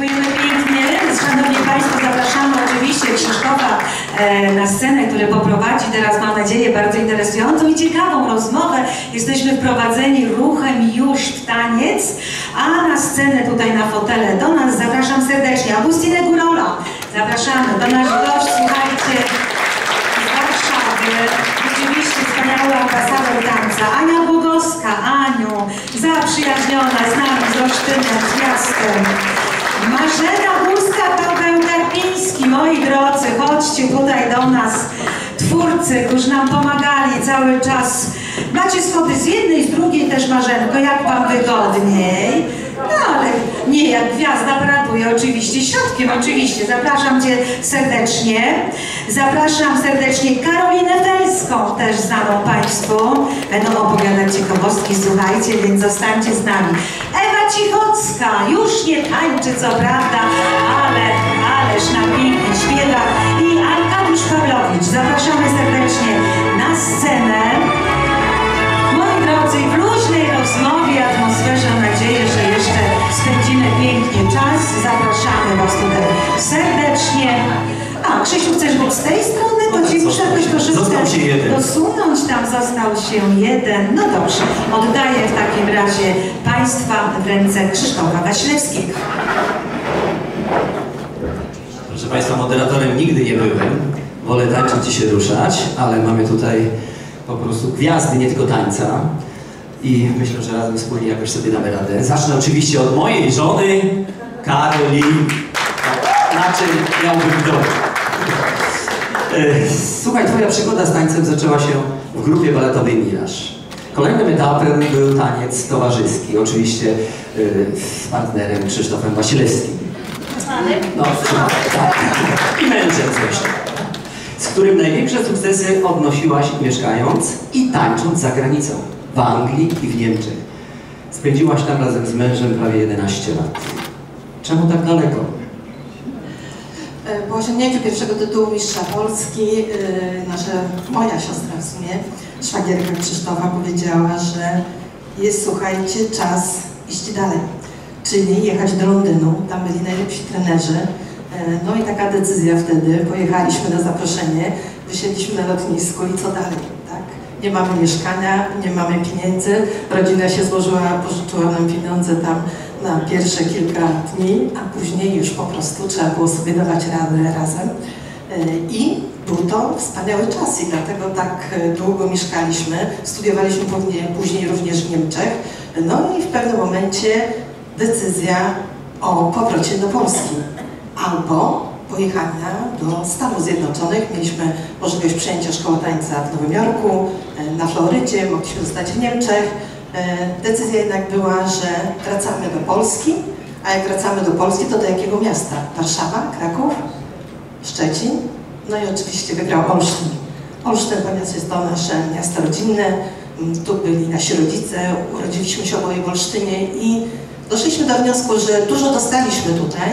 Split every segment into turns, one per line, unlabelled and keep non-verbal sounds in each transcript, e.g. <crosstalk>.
Dziękujemy pięknie. Szanowni Państwo, zapraszamy oczywiście Krzysztofa e, na scenę, który poprowadzi teraz, mam nadzieję, bardzo interesującą i ciekawą rozmowę. Jesteśmy wprowadzeni ruchem już w taniec, a na scenę tutaj na fotele do nas zapraszam serdecznie Agustinę Górola. Zapraszamy do nasz gość, słuchajcie, z Warszawy. Rzeczywiście wspaniały ambasador tańca. Ania Błogowska, Aniu, zaprzyjaźniona z nami, z Olsztynem, z miastem. Marzena Górska, Paweł Karpiński, moi drodzy, chodźcie tutaj do nas, twórcy, którzy nam pomagali cały czas. Macie schody z jednej, z drugiej też Marzenko, jak wam wygodniej. No ale nie, jak gwiazda paraduje oczywiście środkiem, oczywiście. Zapraszam Cię serdecznie. Zapraszam serdecznie Karolinę Felską, też znaną Państwu. Będą opowiadać ciekawostki, słuchajcie, więc zostańcie z nami. Ewa Cichocka, już nie tańczy co prawda, ale ależ na pięknie śpiewa. I Arkadiusz Pawlowicz, zapraszamy serdecznie na scenę. Moi drodzy, w luźnej rozmowie, atmosferze, mam nadzieję, że jeszcze spędzimy pięknie czas. Zapraszamy Was tutaj serdecznie. A, Krzysiu, chcesz być z tej strony?
Się jeden.
dosunąć. Tam został się jeden. No dobrze, oddaję w takim razie Państwa w ręce Krzysztofa Wasilewskiego.
Proszę Państwa, moderatorem nigdy nie byłem. Wolę tańczyć i się ruszać, ale mamy tutaj po prostu gwiazdy, nie tylko tańca. I myślę, że razem wspólnie jakoś sobie damy radę. Zacznę oczywiście od mojej żony, Karoli. Na czym miałbym dom? Słuchaj, Twoja przygoda z tańcem zaczęła się w grupie baletowej Miraż. Kolejnym etapem był taniec towarzyski, oczywiście y, z partnerem Krzysztofem Wasilewskim. No, tak. I mężem zresztą. Z którym największe sukcesy odnosiłaś mieszkając i tańcząc za granicą. W Anglii i w Niemczech. Spędziłaś tam razem z mężem prawie 11 lat. Czemu tak daleko?
E, Po osiągnięciu pierwszego tytułu mistrza Polski, e, nasza, moja siostra w sumie, szwagierka Krzysztofa powiedziała, że jest, słuchajcie, czas iść dalej. Czyli jechać do Londynu, tam byli najlepsi trenerzy. E, No i taka decyzja wtedy, pojechaliśmy na zaproszenie, wysiedliśmy na lotnisku i co dalej, tak? Nie mamy mieszkania, nie mamy pieniędzy, rodzina się złożyła, pożyczyła nam pieniądze tam na pierwsze kilka dni, a później już po prostu trzeba było sobie dawać radę razem. E, I był to wspaniały czas i dlatego tak e, długo mieszkaliśmy. Studiowaliśmy później, również w Niemczech. No i w pewnym momencie decyzja o powrocie do Polski albo pojechania do Stanów Zjednoczonych. Mieliśmy możliwość przejęcia szkoły tańca w Nowym Jorku, e, na Florydzie, mogliśmy zostać w Niemczech. E, Decyzja jednak była, że wracamy do Polski, a jak wracamy do Polski, to do jakiego miasta? Warszawa, Kraków, Szczecin? No i oczywiście wygrał Olsztyn. Olsztyn, ponieważ jest to nasze miasto rodzinne, mm, tu byli nasi rodzice, urodziliśmy się oboje w Olsztynie i doszliśmy do wniosku, że dużo dostaliśmy tutaj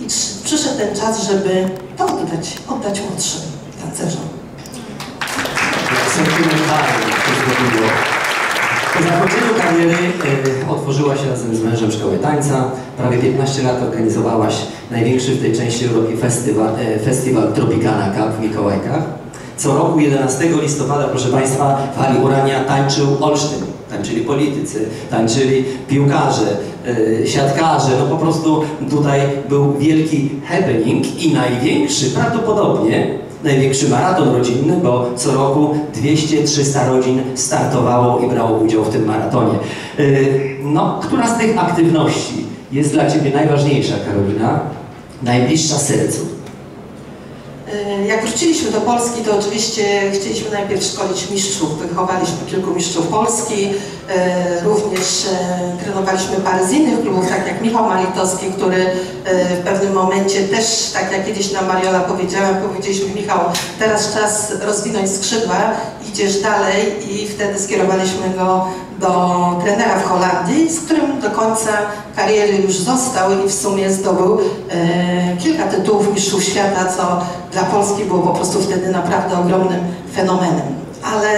i przyszedł ten czas, żeby to oddać, oddać młodszym tancerzom.
sentymentalnie to zrobiło. Po zakończeniu kariery e, otworzyłaś razem z mężem szkołę tańca. Prawie 15 lat organizowałaś największy w tej części Europy festiwal, e, festiwal Tropicana Cup w Mikołajkach. Co roku 11 listopada, proszę Państwa, w hali Urania tańczył Olsztyn. Tańczyli politycy, tańczyli piłkarze, e, siatkarze. No po prostu tutaj był wielki happening i największy prawdopodobnie największy maraton rodzinny, bo co roku 200-300 rodzin startowało i brało udział w tym maratonie. Yy, No, która z tych aktywności jest dla Ciebie najważniejsza, Karolina? Najbliższa sercu?
E, Jak wróciliśmy do Polski, to oczywiście chcieliśmy najpierw szkolić mistrzów. Wychowaliśmy kilku mistrzów Polski, również e, trenowaliśmy parę z innych klubów, tak jak Michał Malitowski, który e, w pewnym momencie też, tak jak kiedyś nam Mariola powiedziała, powiedzieliśmy Michał, teraz czas rozwinąć skrzydła, idziesz dalej i wtedy skierowaliśmy go do trenera w Holandii, z którym do końca kariery już został i w sumie zdobył e, kilka tytułów mistrzów świata, co dla Polski było po prostu wtedy naprawdę ogromnym fenomenem. Ale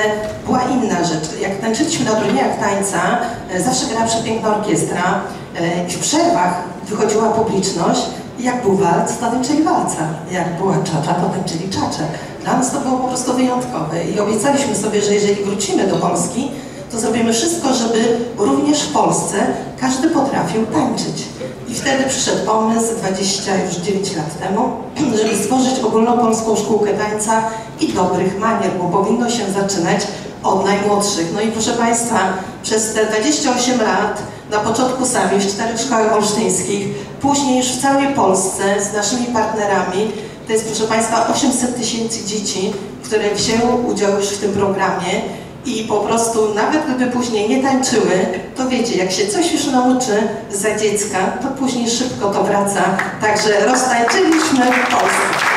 była inna rzecz. Jak tańczyliśmy na turniejach tańca, e, zawsze grała przepiękna orkiestra e, i w przerwach wychodziła publiczność i jak był walc, to tańczyli walca. Jak była czacza, to tańczyli czacze. Dla nas to było po prostu wyjątkowe i obiecaliśmy sobie, że jeżeli wrócimy do Polski, to zrobimy wszystko, żeby również w Polsce każdy potrafił tańczyć. I wtedy przyszedł pomysł 29 lat temu, <clears throat> żeby stworzyć ogólnopolską szkółkę tańca i dobrych manier, bo powinno się zaczynać od najmłodszych. No i proszę Państwa, przez te 28 lat, na początku sami w czterech szkołach olsztyńskich, później już w całej Polsce z naszymi partnerami, to jest proszę Państwa 800 tysięcy dzieci, które wzięły udział już w tym programie i po prostu nawet gdyby później nie tańczyły, to wiecie, jak się coś już nauczy za dziecka, to później szybko to wraca. Także roztańczyliśmy w Polsce.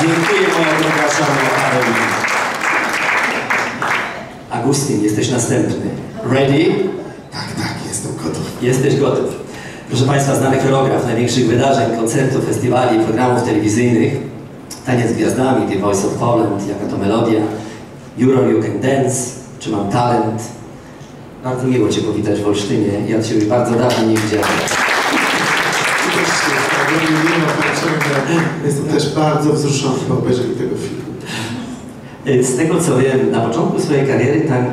Dziękuję moja droga szanowna Agustyn, jesteś następny. Ready?
Tak, tak, jestem gotów.
Jesteś gotów. Proszę Państwa, znany choreograf największych wydarzeń, koncertów, festiwali, programów telewizyjnych. Taniec z gwiazdami, The Voice of Poland, Jaka to melodia, Euro You Can Dance, Czy mam talent. Bardzo miło Cię powitać w Olsztynie. Ja Cię już bardzo dawno nie widziałem.
Jestem też bardzo wzruszony po obejrzeniu tego filmu.
Y, Z tego co wiem, na początku swojej kariery tan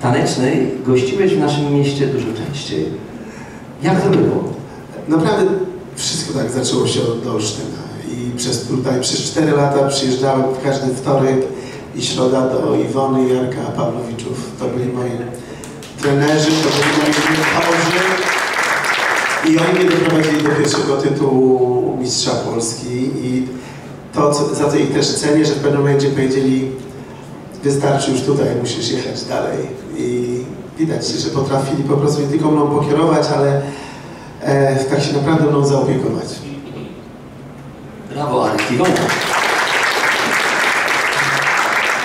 tanecznej gościłeś w naszym mieście dużo częściej. Jak to było?
Naprawdę wszystko tak zaczęło się od Olsztyna i przez tutaj przez 4 lata przyjeżdżałem w każdy wtorek i środa do Iwony Jarka Pawlowiczów. To byli moi trenerzy, to byli moi mentorzy i oni mnie doprowadzili do pierwszego tytułu mistrza Polski i to, co, za co ich też cenię, że w pewnym momencie powiedzieli wystarczy już tutaj, musisz jechać dalej i widać, że potrafili po prostu nie tylko mną pokierować, ale e, tak się naprawdę mną zaopiekować.
Brawo, Arek Iwona.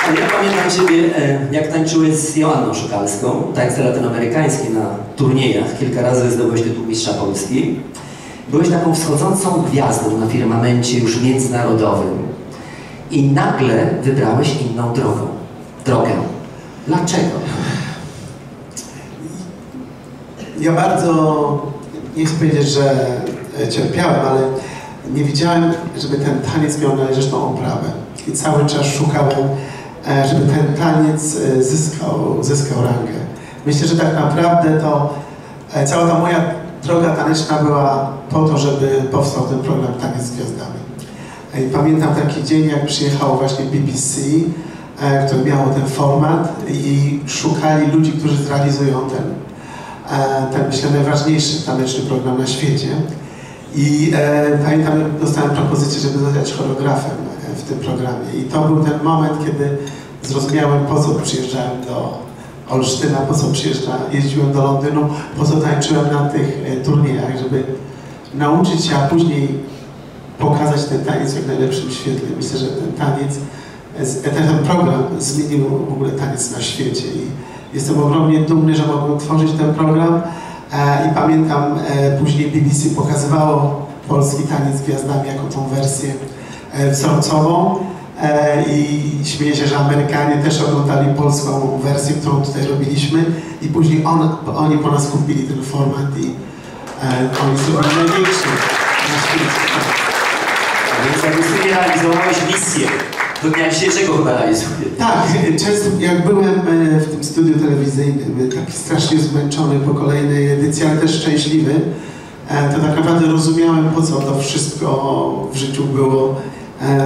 Ale ja pamiętam Ciebie, e, jak tańczyłeś z Joanną Szukalską, tańce latynoamerykańskie na turniejach. Kilka razy zdobyłeś tytuł mistrza Polski. Byłeś taką wschodzącą gwiazdą na firmamencie już międzynarodowym. I nagle wybrałeś inną drogą. Drogę. Dlaczego?
Ja bardzo, nie chcę powiedzieć, że e, cierpiałem, ale nie widziałem, żeby ten taniec miał należytą oprawę. I cały czas szukałem, e, żeby ten taniec e, zyskał, zyskał rangę. Myślę, że tak naprawdę to cała ta moja droga taneczna była po to, żeby powstał ten program Taniec z Gwiazdami. I pamiętam taki dzień, jak przyjechało właśnie BBC, które miało ten format i szukali ludzi, którzy zrealizują ten, e, ten myślę najważniejszy taneczny program na świecie. I e, pamiętam, dostałem propozycję, żeby zostać choreografem e, w tym programie. I to był ten moment, kiedy zrozumiałem, po co przyjeżdżałem do Olsztyna, po co przyjeżdżałem, jeździłem do Londynu, po co tańczyłem na tych e, turniejach, żeby nauczyć się, a później pokazać ten taniec w najlepszym świetle. Myślę, że ten taniec, e, ten, program zmienił w ogóle taniec na świecie i jestem ogromnie dumny, że mogłem tworzyć ten program. E, I pamiętam, e, później BBC pokazywało polski taniec z gwiazdami jako tą wersję e, wzorcową. E, I śmieję się, że Amerykanie też oglądali polską wersję, którą tutaj robiliśmy. I później on, oni po nas kupili ten format i e, oni zrobili największy na świecie.
Więc Agustynie realizowałeś misję. Do dnia dzisiejszego chyba realizuje.
Tak, często jak byłem e, w tym studiu telewizyjnym, e, taki strasznie zmęczony po kolejnej edycji, ale też szczęśliwy, e, to tak naprawdę rozumiałem, po co to wszystko w życiu było,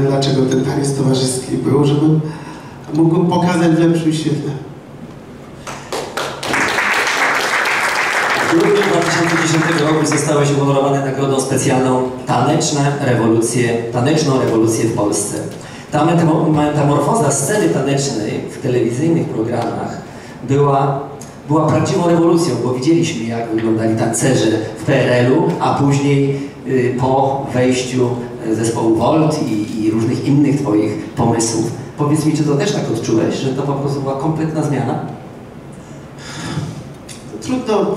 dlaczego ten taniec towarzyski był, żebym mógł pokazać w lepszym świetle.
W grudniu 2010 roku zostałeś uhonorowany nagrodą specjalną Taneczne rewolucje, Taneczną rewolucję w Polsce. Ta metamo- metamorfoza sceny tanecznej w telewizyjnych programach była, była prawdziwą rewolucją, bo widzieliśmy jak wyglądali tancerze w PRL-u, a później y, po wejściu y, zespołu Volt i, i różnych innych Twoich pomysłów. Powiedz mi, czy to też tak odczułeś, że to po prostu była kompletna zmiana?
Trudno,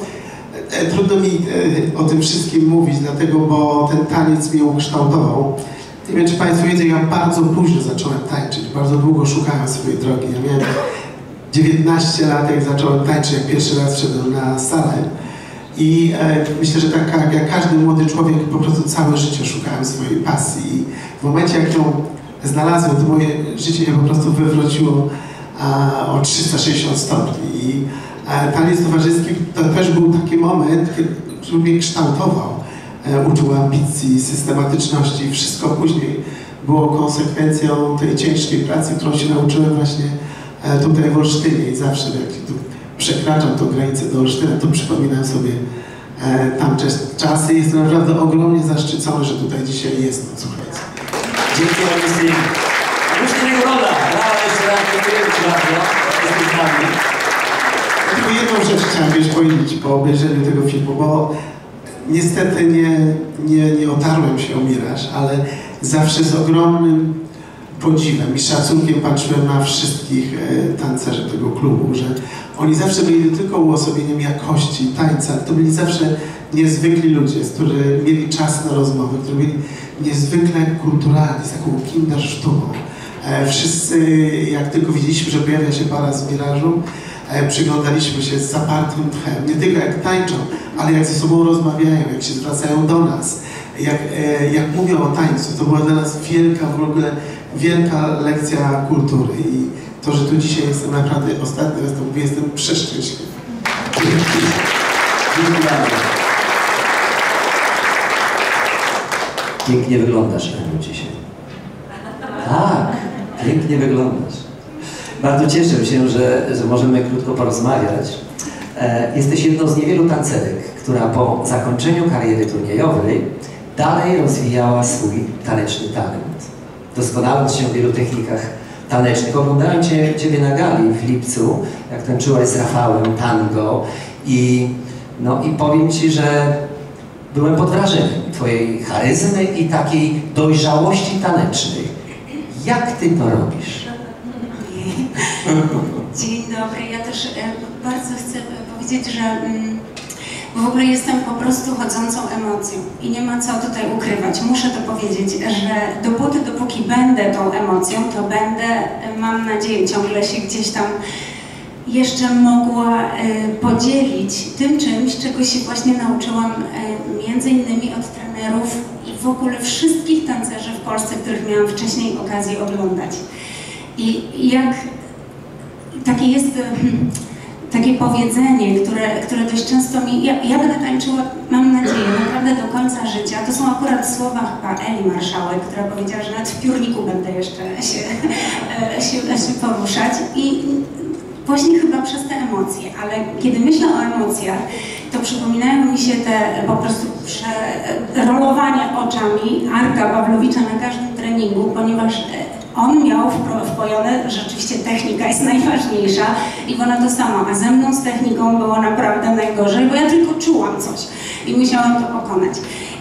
e, trudno mi e, o tym wszystkim mówić, dlatego, bo ten taniec mnie ukształtował. Nie wiem, czy Państwo wiedzą, ja bardzo późno zacząłem tańczyć, bardzo długo szukałem swojej drogi. Ja miałem 19 lat, jak zacząłem tańczyć, jak pierwszy raz wszedłem na salę. I e, myślę, że tak jak każdy młody człowiek, po prostu całe życie szukałem swojej pasji. I w momencie, jak ją znalazłem, to moje życie się po prostu wywróciło a, o 360 stopni. I a, taniec towarzyski to też był taki moment, który mnie kształtował. E, uczył ambicji, systematyczności. Wszystko później było konsekwencją tej ciężkiej pracy, którą się nauczyłem właśnie e, tutaj w Olsztynie. I zawsze jak tu przekraczam tą granicę do Olsztyna, to przypominam sobie e, tamte czasy. Jestem naprawdę ogromnie zaszczycony, że tutaj dzisiaj jestem. Słuchajcie.
Dzięki Augustynie. Augustynie Rola. Brawa jeszcze raz, dziękuję Ci bardzo. Jesteś z nami.
Tylko jedną rzecz chciałem wiesz, powiedzieć po obejrzeniu tego filmu, bo niestety nie, nie, nie otarłem się o Miraż, ale zawsze z ogromnym podziwem i szacunkiem patrzyłem na wszystkich e, tancerzy tego klubu, że oni zawsze byli tylko uosobieniem jakości tańca, to byli zawsze niezwykli ludzie, którzy mieli czas na rozmowę, którzy byli niezwykle kulturalni, z taką kindersztuką. E, wszyscy, jak tylko widzieliśmy, że pojawia się para z Mirażu, przyglądaliśmy się z zapartym tchem, nie tylko jak tańczą, ale jak ze sobą rozmawiają, jak się zwracają do nas, jak, e, jak mówią o tańcu. To była dla nas wielka w ogóle, wielka lekcja kultury i to, że tu dzisiaj jestem naprawdę ostatni raz to mówię, jestem przeszczęśliwy.
Dzięki bardzo. Pięknie wyglądasz, Eniu, dzisiaj. Tak, pięknie wyglądasz. Bardzo cieszę się, że, że możemy krótko porozmawiać. E, jesteś jedną z niewielu tancerek, która po zakończeniu kariery turniejowej dalej rozwijała swój taneczny talent. Doskonaląc się w wielu technikach tanecznych. Oglądałem cię, Ciebie na gali w lipcu, jak tańczyłaś z Rafałem tango i, no, i powiem Ci, że byłem pod wrażeniem Twojej charyzmy i takiej dojrzałości tanecznej. Jak Ty to robisz? <laughs>
Dzień dobry. Ja też e, bardzo chcę powiedzieć, że mm, w ogóle jestem po prostu chodzącą emocją i nie ma co tutaj ukrywać. Muszę to powiedzieć, że dopóty, dopóki będę tą emocją, to będę, e, mam nadzieję, ciągle się gdzieś tam jeszcze mogła e, podzielić tym czymś, czego się właśnie nauczyłam między innymi od trenerów i w ogóle wszystkich tancerzy w Polsce, których miałam wcześniej okazję oglądać. I jak takie jest takie powiedzenie, które, które dość często mi, ja, ja będę tańczyła, mam nadzieję, naprawdę do końca życia. To są akurat słowa chyba Eli Marszałek, która powiedziała, że nawet w piórniku będę jeszcze się, się, się poruszać. I właśnie chyba przez te emocje, ale kiedy myślę o emocjach, to przypominają mi się te po prostu rolowanie oczami Arka Pawlowicza na każdym treningu, ponieważ on miał wpojone, rzeczywiście technika jest najważniejsza i ona to sama, a ze mną z techniką było naprawdę najgorzej, bo ja tylko czułam coś i musiałam to pokonać.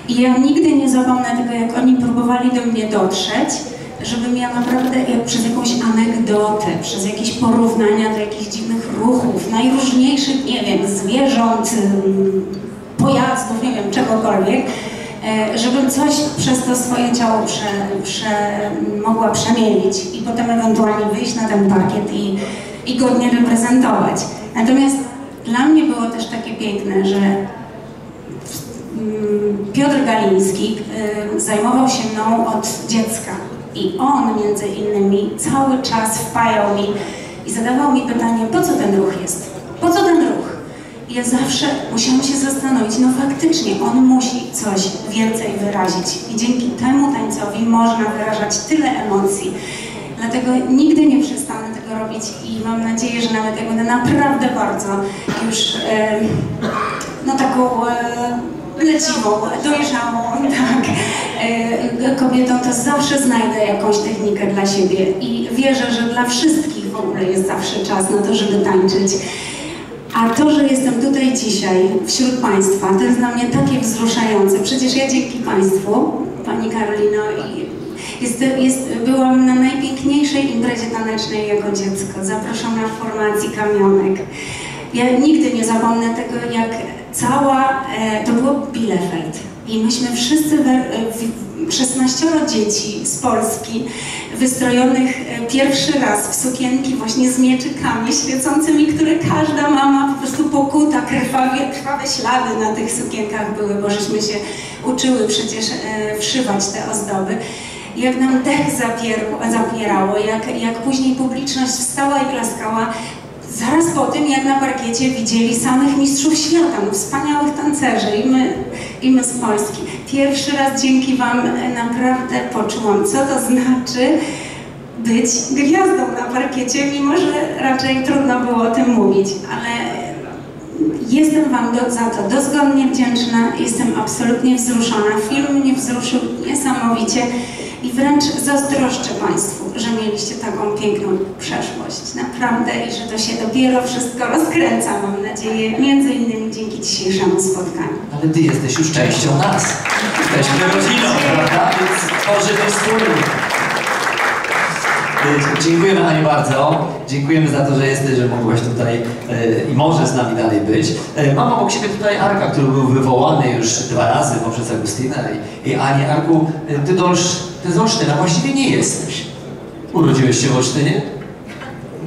I ja nigdy nie zapomnę tego, jak oni próbowali do mnie dotrzeć, żebym ja naprawdę jak przez jakąś anegdotę, przez jakieś porównania do jakichś dziwnych ruchów, najróżniejszych, nie wiem, zwierząt, pojazdów, nie wiem, czegokolwiek, żebym coś przez to swoje ciało prze, prze, mogła przemielić i potem ewentualnie wyjść na ten parkiet i, i godnie reprezentować. Natomiast dla mnie było też takie piękne, że mm, Piotr Galiński e, zajmował się mną od dziecka i on między innymi cały czas wpajał mi i zadawał mi pytanie, po co ten ruch jest? Po co ten ruch? Ja zawsze musiałam się zastanowić, no faktycznie on musi coś więcej wyrazić i dzięki temu tańcowi można wyrażać tyle emocji. Dlatego nigdy nie przestanę tego robić i mam nadzieję, że nawet jak będę naprawdę bardzo już e, no taką e, leciwą, dojrzałą, tak, e, kobietą, to zawsze znajdę jakąś technikę dla siebie i wierzę, że dla wszystkich w ogóle jest zawsze czas na to, żeby tańczyć. A to, że jestem tutaj dzisiaj wśród Państwa, to jest dla mnie takie wzruszające. Przecież ja dzięki Państwu, Pani Karolino, jest, jest, byłam na najpiękniejszej imprezie tanecznej jako dziecko, zaproszona w formacji kamionek. Ja nigdy nie zapomnę tego, jak cała, e, to było Bielefeld i myśmy wszyscy, we, w, 16 dzieci z Polski, wystrojonych e, pierwszy raz w sukienki właśnie z mieczykami świecącymi, które każda mama po prostu pokuta, krwawie, krwawe ślady na tych sukienkach były, bo żeśmy się uczyły przecież e, wszywać te ozdoby. Jak nam dech zapier- zapierało, jak, jak później publiczność wstała i klaskała, Zaraz po tym, jak na parkiecie widzieli samych mistrzów świata, no wspaniałych tancerzy i my, i my z Polski. Pierwszy raz dzięki Wam e, naprawdę poczułam, co to znaczy być gwiazdą na parkiecie, mimo że raczej trudno było o tym mówić, ale jestem Wam do, za to dozgodnie wdzięczna, jestem absolutnie wzruszona. Film mnie wzruszył niesamowicie i wręcz zazdroszczę Państwu, że mieliście taką piękną przeszłość. Naprawdę i że to się dopiero wszystko rozkręca, mam nadzieję, między innymi dzięki dzisiejszemu spotkaniu.
Ale ty jesteś już częścią nas. Jesteśmy rodziną, prawda? Więc tworzymy wspólnie. Dziękujemy Ani bardzo. Dziękujemy za to, że jesteś, że mogłaś tutaj e, i możesz z nami dalej być. E, mam obok siebie tutaj Arka, który był wywołany już dwa razy, bo przez Agustina i, i Ani. Arku, e, ty, do, ty z Olsztyna właściwie nie jesteś. Urodziłeś się w Olsztynie?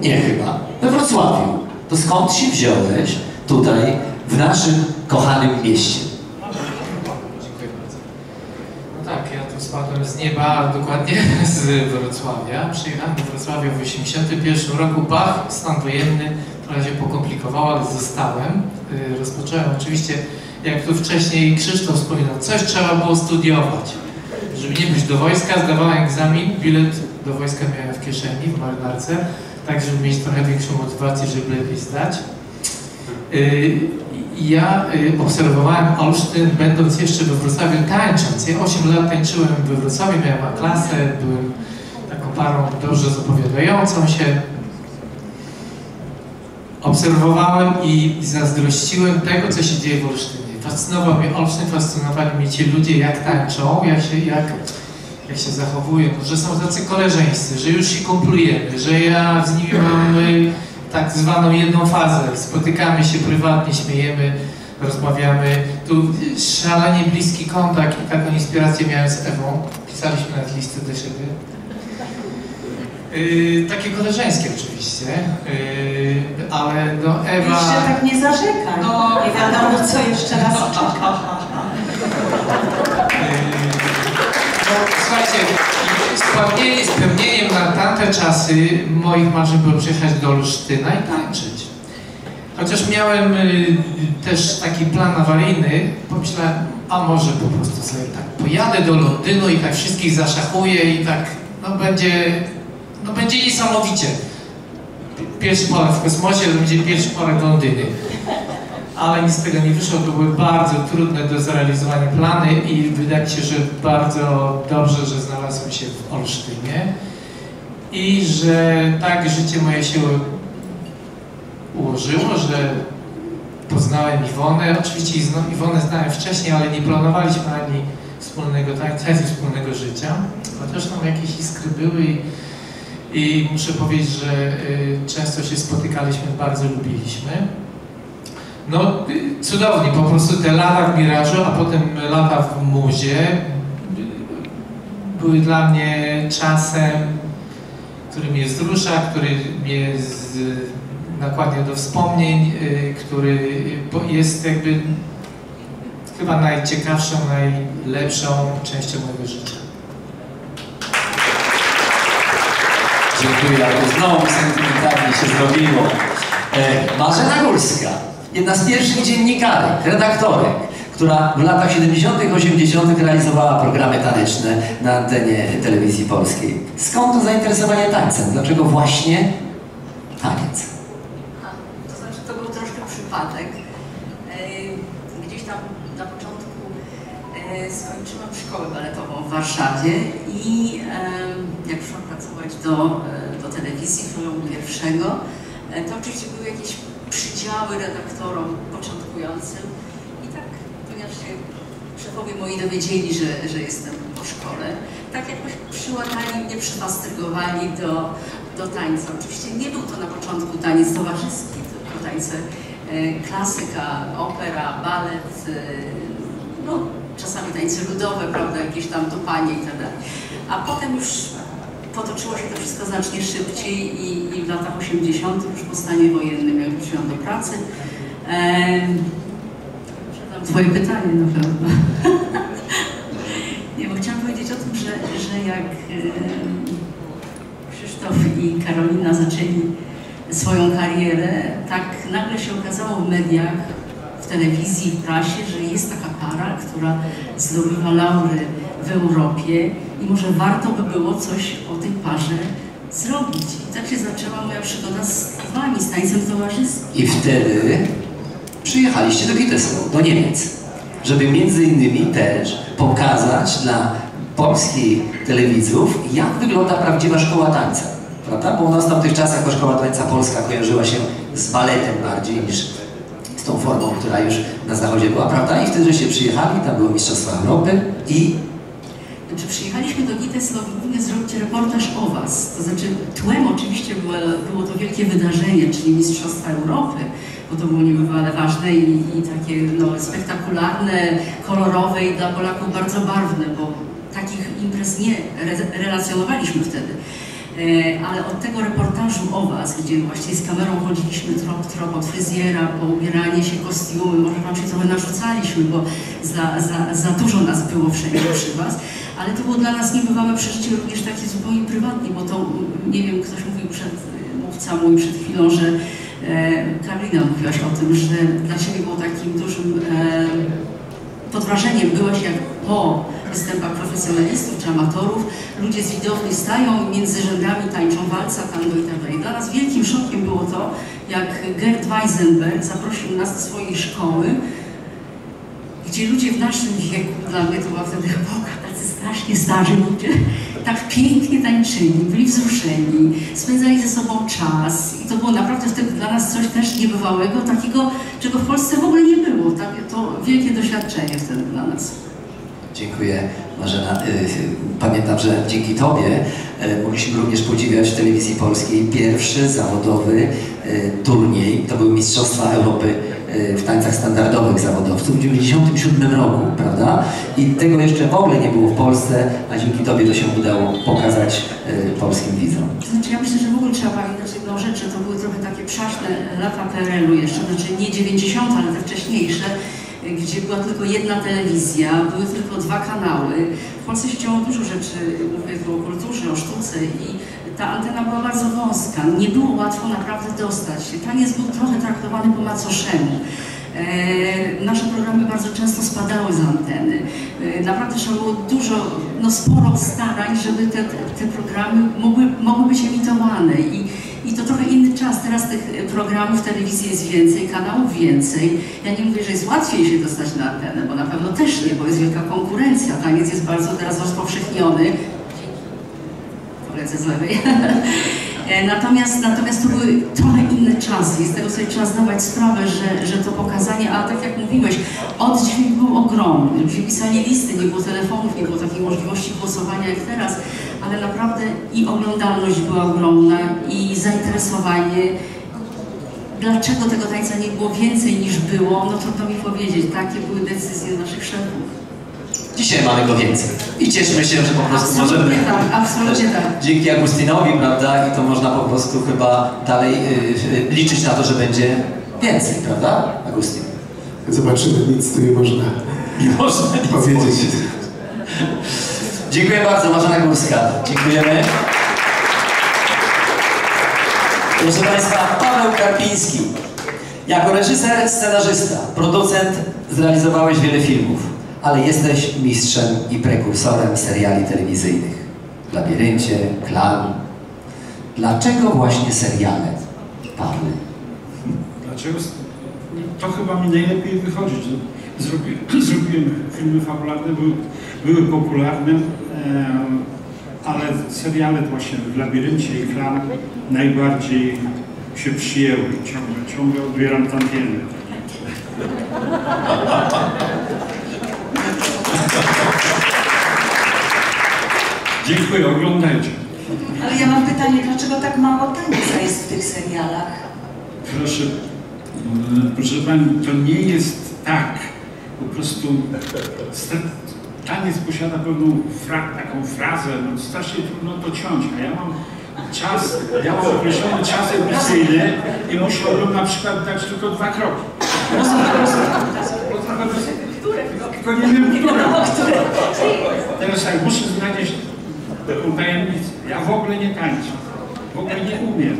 Nie chyba. We Wrocławiu. To skąd się wziąłeś tutaj, w naszym kochanym mieście?
Dziękuję bardzo. No tak, ja tu spadłem z nieba, dokładnie <laughs> z Wrocławia. Przyjechałem do Wrocławia w 1981 roku. Bach, stan wojenny, trochę się pokomplikowało, ale zostałem. Y, Rozpocząłem oczywiście, jak tu wcześniej Krzysztof wspominał, coś trzeba było studiować. Żeby nie być do wojska, zdawałem egzamin, bilet do wojska miałem w kieszeni, w marynarce, tak żeby mieć trochę większą motywację, żeby lepiej zdać. Ja y, obserwowałem Olsztyn, będąc jeszcze we Wrocławiu, tańcząc. Ja 8 lat tańczyłem we Wrocławiu, miałem klasę, byłem taką parą dobrze zapowiadającą się. Obserwowałem i zazdrościłem tego, co się dzieje w Olsztynie. Fascynował mnie Olsztyn, fascynowali mnie ci ludzie, jak tańczą, jak się, jak, jak się zachowują, że są tacy koleżeńscy, że już się kumplujemy, że ja z nimi mam tak zwaną jedną fazę. Spotykamy się prywatnie, śmiejemy, rozmawiamy. Tu szalenie bliski kontakt i taką inspirację miałem z Ewą. Pisaliśmy nawet listy do siebie. Yy, takie koleżeńskie oczywiście, yy, ale no Ewa...
Jeszcze tak nie zarzekaj.
No.
Nie wiadomo, co jeszcze raz <laughs> czeka.
No, słuchajcie, spełnieniem, spełnieniem na tamte czasy moich marzeń było przyjechać do Olsztyna i tańczyć. Chociaż miałem y, też taki plan awaryjny, pomyślałem, a może po prostu sobie tak pojadę do Londynu i tak wszystkich zaszachuję i tak, no będzie, no będzie niesamowicie. Pierwszy polak w kosmosie to będzie pierwszy polak Londyny ale nic z tego nie wyszło. To były bardzo trudne do zrealizowania plany i wydaje się, że bardzo dobrze, że znalazłem się w Olsztynie i że tak życie moje się ułożyło, że poznałem Iwonę. Oczywiście Iwonę znałem wcześniej, ale nie planowaliśmy ani wspólnego tańca, ani wspólnego życia. Chociaż tam jakieś iskry były i, i muszę powiedzieć, że y, często się spotykaliśmy, bardzo lubiliśmy. No y, cudownie, po prostu te lata w Mirażu, a potem lata w Muzie y, były dla mnie czasem, który mnie wzrusza, który mnie z, nakłania do wspomnień, y, który jest jakby chyba najciekawszą, najlepszą częścią mojego życia.
Dziękuję, ale znowu sentymentalnie się zrobiło. E, Marzena Górska, jedna z pierwszych dziennikarek, redaktorek, która w latach 70., 80. realizowała programy taneczne na antenie telewizji polskiej. Skąd to zainteresowanie tańcem? Dlaczego właśnie taniec?
To znaczy, to był troszkę przypadek. E, Gdzieś tam na początku e, skończyłam szkołę baletową w Warszawie i e, jak przyszłam pracować do, do telewizji programu pierwszego, to oczywiście były jakieś przydziały redaktorom początkującym i tak, ponieważ się szefowie moi dowiedzieli, że, że jestem po szkole, tak jakoś przyłatali mnie, przyfastrygowali do, do tańca. Oczywiście nie był to na początku taniec towarzyski, tylko tańce e, klasyka, opera, balet, e, no, czasami tańce ludowe, prawda, jakieś tam tupanie i tak. A potem już potoczyło się to wszystko znacznie szybciej i, i w latach 80. już po stanie wojennym, jak wróciłam do pracy, em, Zadam Twoje pytanie na pewno. <laughs> Nie, bo chciałam powiedzieć o tym, że, że jak em, Krzysztof i Karolina zaczęli swoją karierę, tak nagle się okazało w mediach, w telewizji, w prasie, że jest taka para, która zdobywa laury w Europie i może warto by było coś o tej parze zrobić. I tak się zaczęła moja przygoda z Wami, z tańcem towarzyskim.
I wtedy przyjechaliście do Gütersloh, do Niemiec, żeby między innymi też pokazać dla polskich telewidzów, jak wygląda prawdziwa szkoła tańca. Prawda? Bo u nas w tamtych czasach ta szkoła tańca polska kojarzyła się z baletem bardziej niż z tą formą, która już na zachodzie była, prawda? I wtedy żeście przyjechali, tam były Mistrzostwa Europy i
Znaczy przyjechaliśmy do Giteslow głównie zrobić reportaż o Was. To znaczy tłem oczywiście było, było to wielkie wydarzenie, czyli Mistrzostwa Europy, bo to było niebywale ważne i, i takie no, spektakularne, kolorowe i dla Polaków bardzo barwne, bo takich imprez nie re relacjonowaliśmy wtedy. E, ale od tego reportażu o Was, gdzie właśnie z kamerą chodziliśmy trop, trop od fryzjera, po ubieranie się, kostiumy, może Wam się trochę narzucaliśmy, bo za, za, za dużo nas było wszędzie przy Was, ale to było dla nas niebywałe przeżycie również takie zupełnie prywatnie, bo to, nie wiem, ktoś mówił przed, mówca mój przed chwilą, że e, Karolina mówiłaś o tym, że dla Ciebie było takim dużym e, pod wrażeniem byłaś jak po występach profesjonalistów czy amatorów, ludzie z widowni stają między rzędami tańczą walca, tango i tak dalej. Dla nas wielkim szokiem było to, jak Gerd Weisenberg zaprosił nas do swojej szkoły, gdzie ludzie w naszym wieku, dla mnie to była wtedy epoka, strasznie starzy ludzie, tak pięknie tańczyli, byli wzruszeni, spędzali ze sobą czas i to było naprawdę wtedy dla nas coś też niebywałego, takiego, czego w Polsce w ogóle nie było. Takie, to wielkie doświadczenie wtedy dla nas.
Dziękuję Marzena. Y, Pamiętam, że dzięki Tobie y, mogliśmy również podziwiać w telewizji polskiej pierwszy zawodowy y, turniej. To były Mistrzostwa Europy w tańcach standardowych zawodowców w 1997 roku, prawda? I tego jeszcze w ogóle nie było w Polsce, a dzięki Tobie to się udało pokazać polskim widzom.
Znaczy ja myślę, że w ogóle trzeba pamiętać jedną rzecz, że to były trochę takie przaśne lata PRL-u jeszcze, znaczy nie 90, ale te wcześniejsze, gdzie była tylko jedna telewizja, były tylko dwa kanały. W Polsce się działo dużo rzeczy, mówię tu o kulturze, o sztuce i ta antena była bardzo wąska. Nie było łatwo naprawdę dostać się. Taniec był trochę traktowany po macoszemu. E, nasze programy bardzo często spadały z anteny. E, naprawdę trzeba było dużo, no sporo starań, żeby te, te programy mogły, mogły być emitowane. I, i to trochę inny czas. Teraz tych programów telewizji jest więcej, kanałów więcej. Ja nie mówię, że jest łatwiej się dostać na antenę, bo na pewno też nie, bo jest wielka konkurencja. Taniec jest bardzo teraz rozpowszechniony. Z lewej. <laughs> Natomiast, natomiast to były trochę inne czasy i z tego sobie trzeba zdawać sprawę, że, że to pokazanie, a tak jak mówiłeś, oddźwięk był ogromny. Ludzie pisali listy, nie było telefonów, nie było takiej możliwości głosowania jak teraz, ale naprawdę i oglądalność była ogromna i zainteresowanie. Dlaczego tego tańca nie było więcej niż było, no trudno mi powiedzieć. Takie były decyzje naszych szefów.
Dzisiaj mamy go więcej. I cieszymy się, że po prostu
absolutnie
możemy.
Tak, absolutnie tak.
Dzięki Agustinowi, prawda? I to można po prostu chyba dalej y, y, liczyć na to, że będzie więcej, prawda? Agustin.
Zobaczymy, nic tu nie można
Nie można nic
powiedzieć.
Dziękuję bardzo, Marzena Górska. Dziękujemy. Proszę Państwa, Paweł Karpiński. Jako reżyser, scenarzysta, producent zrealizowałeś wiele filmów, ale jesteś mistrzem i prekursorem seriali telewizyjnych. W Labiryncie, Klan. Dlaczego właśnie seriale, Paweł?
Dlaczego? To chyba mi najlepiej wychodzi. Zrobi, <clears throat> zrobiłem filmy fabularne, były, były popularne, e, ale seriale właśnie w Labiryncie i Klan najbardziej się przyjęły. Ciągle, ciągle odbieram tantiemy. Dziękuję, oglądajcie.
Ale ja mam pytanie, dlaczego tak mało tańca jest w tych serialach?
Proszę Proszę Pani, to nie jest tak. Po prostu taniec posiada pewną fra, taką frazę, no strasznie trudno to ciąć, a ja mam czas, ja mam określony czas emisyjny i musiałbym na przykład dać tylko dwa kroki.
Rozumiem, rozumiem.
Tylko nie wiem, które. Teraz jak muszę znaleźć taką tajemnicę. Ja w ogóle nie tańczę. W ogóle nie umiem.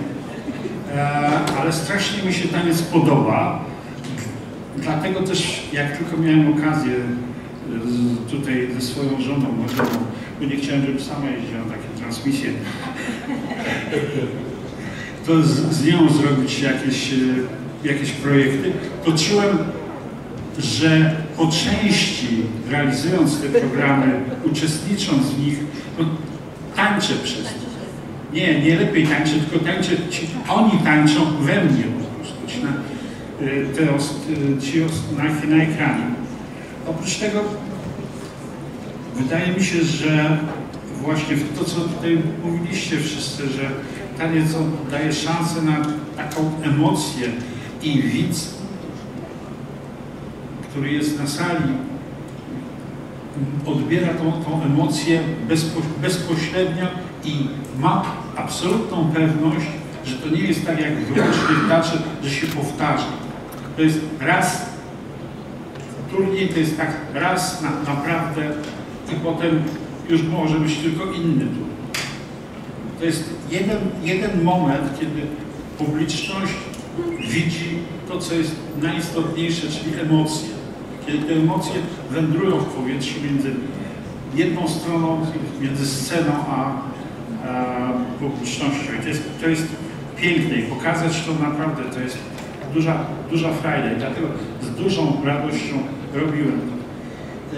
E, ale strasznie mi się taniec podoba. Dlatego też, jak tylko miałem okazję e, z, tutaj ze swoją żoną, bo nie chciałem, żeby sama jeździła na takie transmisje, to z, z nią zrobić jakieś, e, jakieś projekty, to czułem, że po części realizując te programy, uczestnicząc w nich, tańczę przez to. Nie, nie lepiej tańczę, tylko tańczę, ci, oni tańczą we mnie po prostu, ci na, y, te y, ci na, na ekranie. Oprócz tego wydaje mi się, że właśnie to, co tutaj mówiliście wszyscy, że taniec daje szansę na taką emocję i widz, który jest na sali, odbiera tą, tą emocję bezpo, bezpośrednio i ma absolutną pewność, że to nie jest tak jak wyłącznie w teatrze, że się powtarza. To jest raz turniej, to jest tak raz na, naprawdę i potem już może być tylko inny turniej. To jest jeden, jeden moment, kiedy publiczność widzi to, co jest najistotniejsze, czyli emocje. Kiedy te emocje wędrują w powietrzu między jedną stroną, między sceną a, a publicznością. I to jest, to jest piękne i pokazać to naprawdę to jest duża, duża frajda i dlatego z dużą radością robiłem to.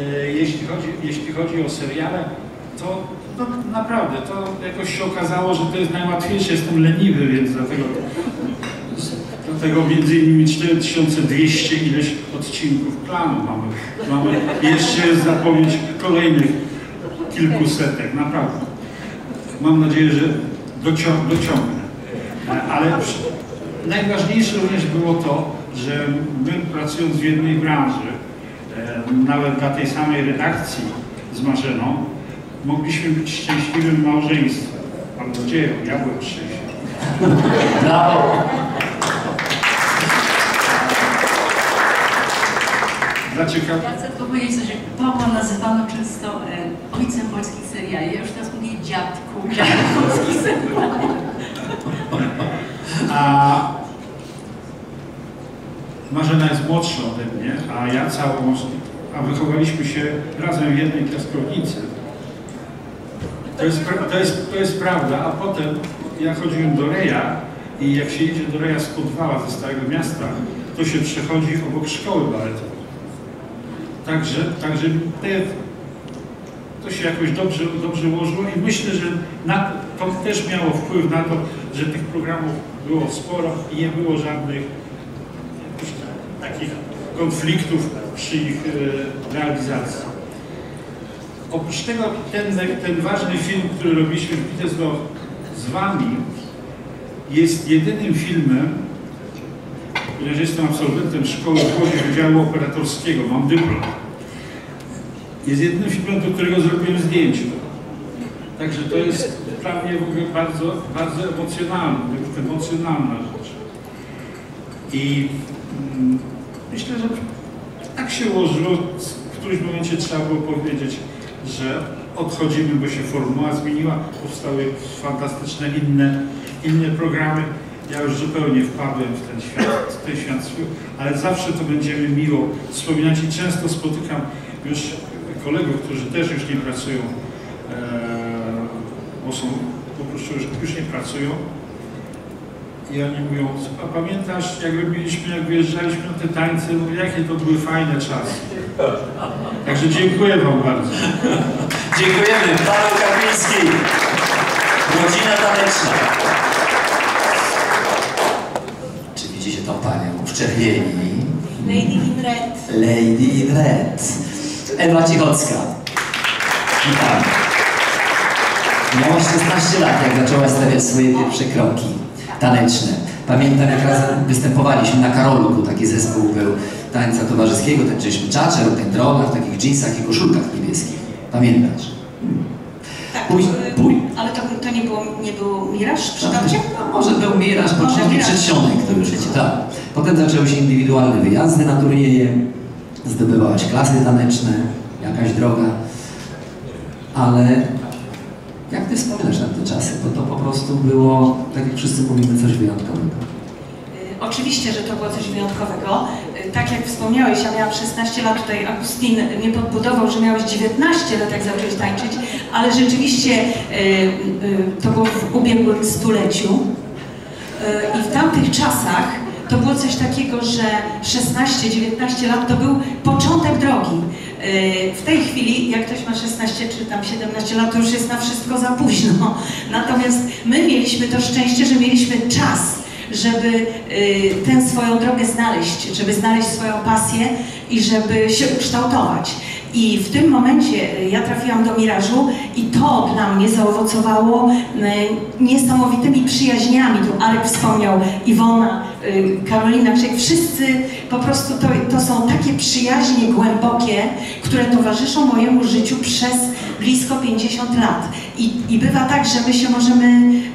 E, Jeśli chodzi, jeśli chodzi o seriale, to no, naprawdę, to jakoś się okazało, że to jest najłatwiejsze, jestem leniwy, więc dlatego Dlatego między innymi 4200 ileś odcinków planu mamy. Mamy jeszcze zapowiedź kolejnych kilkusetek, naprawdę. Mam nadzieję, że docią- dociągnę. Ale najważniejsze również było to, że my pracując w jednej branży, e, nawet dla tej samej redakcji z Marzeną, mogliśmy być szczęśliwym małżeństwem. Mam nadzieję, ja byłem szczęśliwy. Dla ciekaw...
Ja chcę tylko powiedzieć że Pawła nazywano często e, ojcem polskich seriali. Ja już teraz mówię dziadku, dziadku polskich seriali.
A Marzena jest młodsza ode mnie, a ja całą, a wychowaliśmy się razem w jednej piaskownicy. To jest, to, jest, to jest prawda, a potem ja chodziłem do Reja i jak się jedzie do Reja z Podwała, ze Starego Miasta, to się przechodzi obok szkoły baletowej. Także, także te, to się jakoś dobrze, dobrze ułożyło i myślę, że na, to też miało wpływ na to, że tych programów było sporo i nie było żadnych takich konfliktów przy ich e, realizacji. Oprócz tego ten, ten ważny film, który robiliśmy w Biteslo z Wami, jest jedynym filmem, ponieważ jestem absolwentem szkoły w Wydziału Operatorskiego, mam dyplom. Jest jedynym filmem, do którego zrobiłem zdjęcie. Także to jest dla mnie w ogóle bardzo, bardzo emocjonalne, emocjonalna rzecz. I mm, myślę, że tak się ułożyło, w którymś momencie trzeba było powiedzieć, że odchodzimy, bo się formuła zmieniła, powstały fantastyczne inne, inne programy. Ja już zupełnie wpadłem w ten świat, w ten świat ale zawsze to będziemy miło wspominać i często spotykam już kolegów, którzy też już nie pracują, e, bo są po prostu już, już nie pracują. I oni mówią, a pamiętasz jak robiliśmy, jak wyjeżdżaliśmy na te tańce, mówię, jakie to były fajne czasy. Także dziękuję Wam bardzo.
Dziękujemy. Paweł Kapiński. Rodzina taneczna. Czy widzicie tą panią w czerwieni?
Lady in Red.
Lady in Red. Ewa Cichocka. Witam. Miałaś 16 lat, jak zaczęłaś stawiać swoje pierwsze kroki. taneczne. Pamiętam jak razem występowaliśmy na Karolku, taki zespół był tańca towarzyskiego, tańczyliśmy czacze, rock'n'rolla w takich jeansach i koszulkach niebieskich. Pamiętasz?
Tak,
Pój,
to-
pój.
ale to, to nie, było, nie był Miraż przypadkiem?
No, może był Miraż, początki przedsionek to już tak. Potem zaczęły się indywidualne wyjazdy na turnieje, zdobywałaś klasy taneczne, jakaś droga. Ale jak ty wspominasz na te czasy? Bo to po prostu było, tak jak wszyscy mówimy, coś wyjątkowego.
Y, Oczywiście, że to było coś wyjątkowego. Tak jak wspomniałeś, ja miałam 16 lat, tutaj Agustin mnie podbudował, że miałeś 19 lat, jak zacząłeś tańczyć, ale rzeczywiście y, y, to było w ubiegłym stuleciu. Y, I w tamtych czasach to było coś takiego, że 16-19 lat to był początek drogi. W tej chwili, jak ktoś ma 16 czy tam 17 lat, to już jest na wszystko za późno. <laughs> Natomiast my mieliśmy to szczęście, że mieliśmy czas, żeby y, tę swoją drogę znaleźć, żeby znaleźć swoją pasję i żeby się ukształtować. I w tym momencie y, ja trafiłam do Mirażu i to dla mnie zaowocowało y, niesamowitymi przyjaźniami. Tu Arek wspomniał, Iwona, Karolina Krzyk, wszyscy po prostu to, to są takie przyjaźnie głębokie, które towarzyszą mojemu życiu przez blisko 50 lat. I, I bywa tak, że my się możemy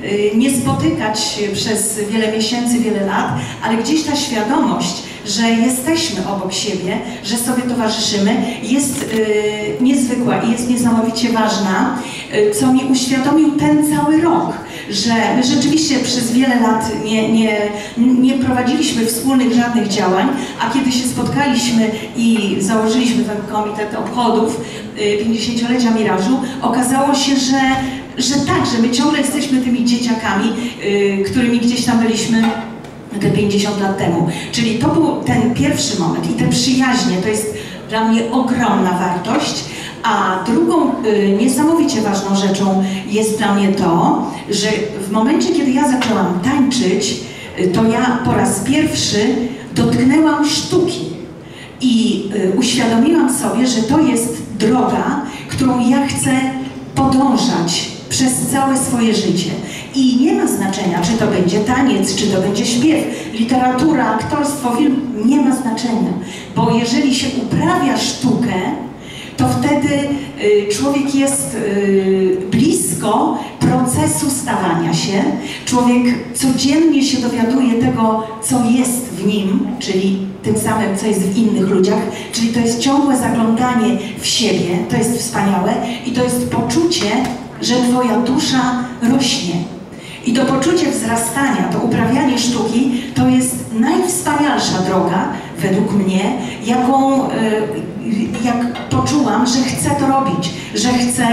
y, nie spotykać przez wiele miesięcy, wiele lat, ale gdzieś ta świadomość, że jesteśmy obok siebie, że sobie towarzyszymy, jest y, niezwykła i jest niesamowicie ważna, y, co mi uświadomił ten cały rok, że my rzeczywiście przez wiele lat nie, nie, nie prowadziliśmy wspólnych żadnych działań, a kiedy się spotkaliśmy i założyliśmy ten komitet obchodów 50-lecia Mirażu, okazało się, że, że tak, że my ciągle jesteśmy tymi dzieciakami, y, którymi gdzieś tam byliśmy te 50 lat temu. Czyli to był ten pierwszy moment i te przyjaźnie to jest dla mnie ogromna wartość. A drugą y, niesamowicie ważną rzeczą jest dla mnie to, że w momencie, kiedy ja zaczęłam tańczyć, y, to ja po raz pierwszy dotknęłam sztuki i y, uświadomiłam sobie, że to jest droga, którą ja chcę podążać przez całe swoje życie. I nie ma znaczenia, czy to będzie taniec, czy to będzie śpiew, literatura, aktorstwo, film, nie ma znaczenia. Bo jeżeli się uprawia sztukę, to wtedy y, człowiek jest y, blisko procesu stawania się. Człowiek codziennie się dowiaduje tego, co jest w nim, czyli tym samym, co jest w innych ludziach, czyli to jest ciągłe zaglądanie w siebie, to jest wspaniałe i to jest poczucie, że Twoja dusza rośnie. I to poczucie wzrastania, to uprawianie sztuki, to jest najwspanialsza droga, według mnie, jaką, y, jak poczułam, że chcę to robić, że chcę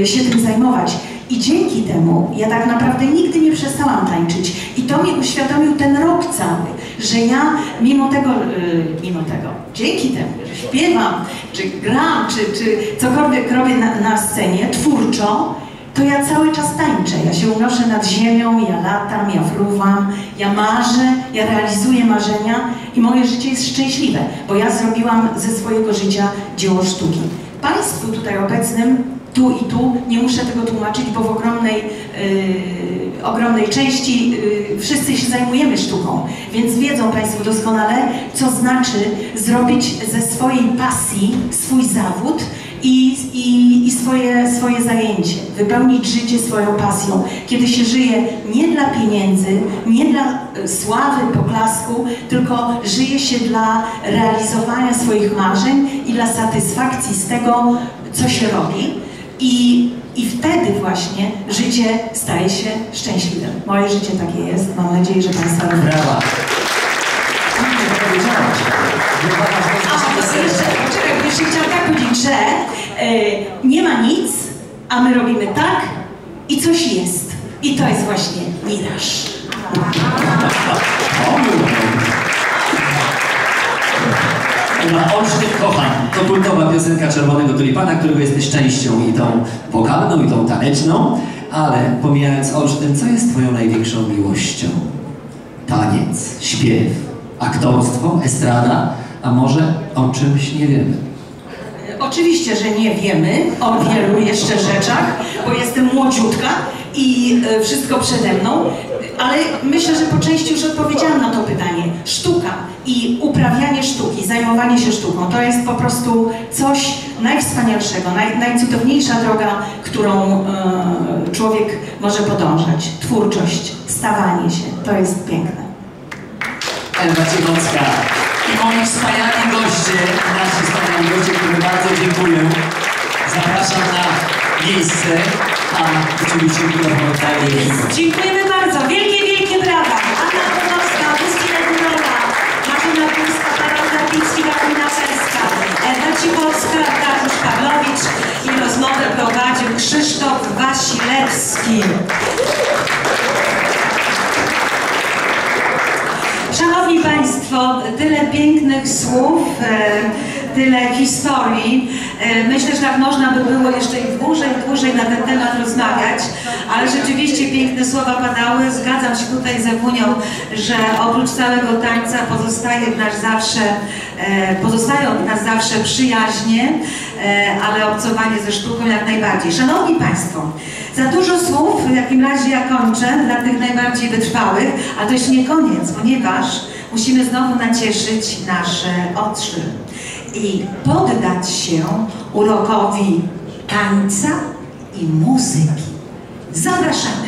y, się tym zajmować. I dzięki temu ja tak naprawdę nigdy nie przestałam tańczyć. I to mi uświadomił ten rok cały, że ja mimo tego, y, mimo tego, dzięki temu, że śpiewam, czy gram, czy, czy cokolwiek robię na, na scenie twórczo, to ja cały czas tańczę. Ja się unoszę nad ziemią, ja latam, ja fruwam, ja marzę, ja realizuję marzenia i moje życie jest szczęśliwe, bo ja zrobiłam ze swojego życia dzieło sztuki. Państwu tutaj obecnym, tu i tu, nie muszę tego tłumaczyć, bo w ogromnej, yy, ogromnej części yy, wszyscy się zajmujemy sztuką, więc wiedzą Państwo doskonale, co znaczy zrobić ze swojej pasji swój zawód, i, i, i swoje, swoje zajęcie, wypełnić życie swoją pasją, kiedy się żyje nie dla pieniędzy, nie dla e, sławy, poklasku, tylko żyje się dla realizowania swoich marzeń i dla satysfakcji z tego, co się robi. I, I wtedy właśnie życie staje się szczęśliwym. Moje życie takie jest. Mam nadzieję, że Państwa również. Nie ma nic, a my robimy tak i coś jest. I to jest właśnie miraż.
Na Olsztyn kocham. To kultowa piosenka Czerwonego Tulipana, którego jesteś częścią i tą wokalną, i tą taneczną. Ale pomijając Olsztyn, co jest twoją największą miłością? Taniec, śpiew, aktorstwo, estrada, a może o czymś nie wiemy?
Oczywiście, że nie wiemy o wielu jeszcze rzeczach, bo jestem młodziutka i e, wszystko przede mną.
ale myślę, że po części już odpowiedziałam na to pytanie. Sztuka i uprawianie sztuki, zajmowanie się sztuką, to jest po prostu coś najwspanialszego, naj, najcudowniejsza droga, którą e, człowiek może podążać. Twórczość, stawanie się, to jest piękne.
Ewa Ciechowska i moi wspaniali goście, nasi wspaniali goście, którym bardzo dziękuję. Zapraszam na miejsce, a oczywiście Kula Portali.
Dziękujemy bardzo. Wielkie, wielkie brawa. Anna Konowska, Augustina Górowa, Martyna Górska, Karol Karpicki, Karolina Szerska, Ewa Cichowska, Dariusz Pawlowicz i rozmowę prowadził Krzysztof Wasilewski. Szanowni Państwo, tyle pięknych słów, e, tyle historii. E, Myślę, że tak można by było jeszcze dłużej, dłużej na ten temat rozmawiać, ale rzeczywiście piękne słowa padały. Zgadzam się tutaj z Ewunią, że oprócz całego tańca pozostaje w nas zawsze, e, pozostają w nas zawsze przyjaźnie, ale obcowanie ze sztuką jak najbardziej. Szanowni Państwo, za dużo słów, w jakim razie ja kończę, dla tych najbardziej wytrwałych, a to jeszcze nie koniec, ponieważ musimy znowu nacieszyć nasze oczy i poddać się urokowi tańca i muzyki. Zapraszamy.